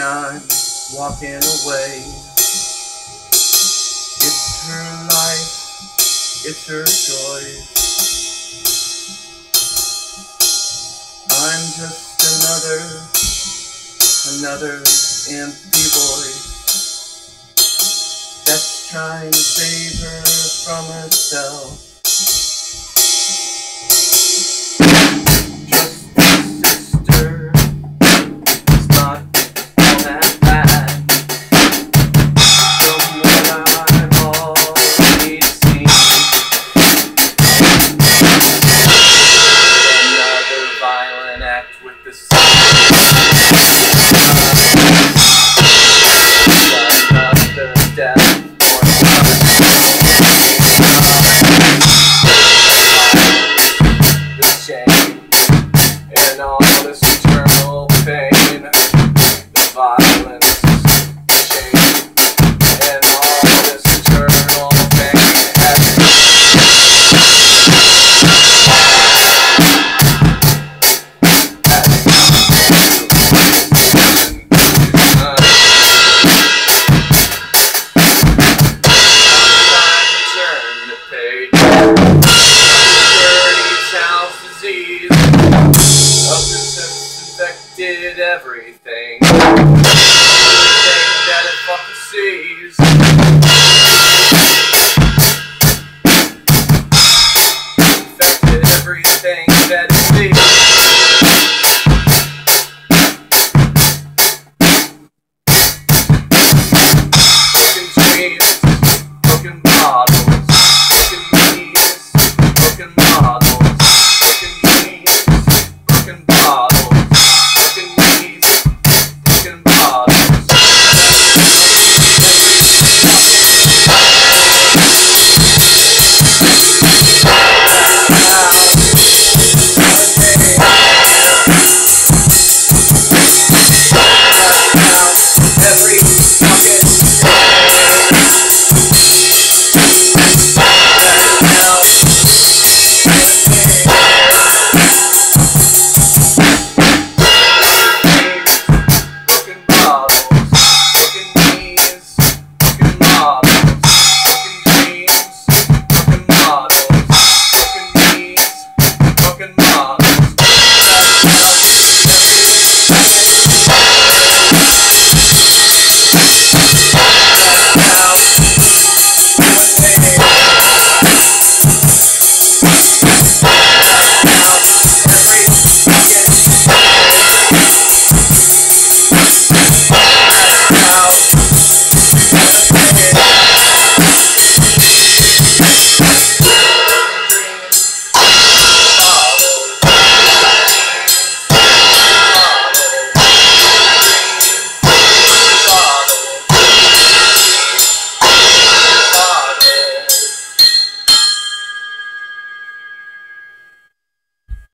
I'm walking away. It's her life, it's her choice. I'm just another, another empty voice that's trying to save her from herself. Dirty disease. Infected everything. Everything that it fucking sees.